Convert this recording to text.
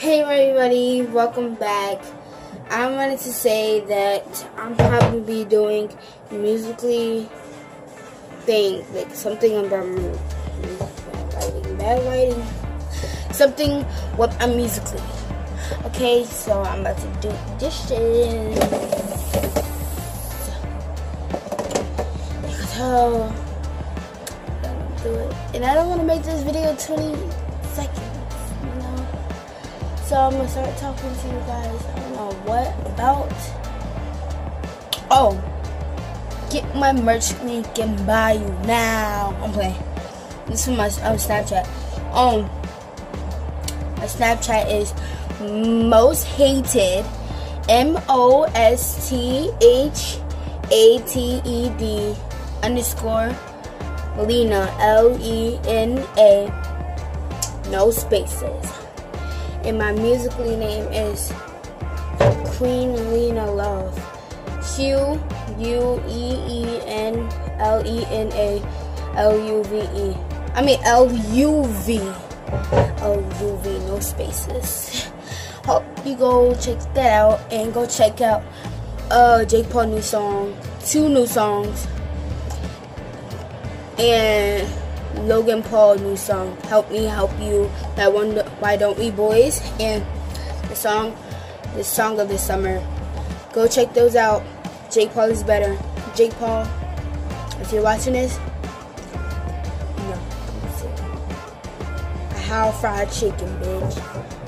Hey everybody, welcome back. I wanted to say that I'm probably be doing Musical.ly thing, like something about writing, bad writing, something what I'm Musical.ly. Okay, so I'm about to do dishes. So, do it. And I don't want to make this video 20 seconds. So I'm gonna start talking to you guys. I don't know what about. Oh, get my merch link and buy you now. I'm playing. This is my um, Snapchat. Um, my Snapchat is most hated. M O S T H A T E D underscore Lena L E N A no spaces and my Musical.ly name is Queen Lena Love. Q U E E N L E N A L U V E. I mean L U V. L U V, no spaces. Hope you go check that out and go check out uh Jake Paul new song, two new songs, and Logan Paul new song, Help Me Help You, that one, Why Don't We Boys, and the song, the song of the summer. Go check those out. Jake Paul is better. Jake Paul, if you're watching this, no. How fried chicken, bitch.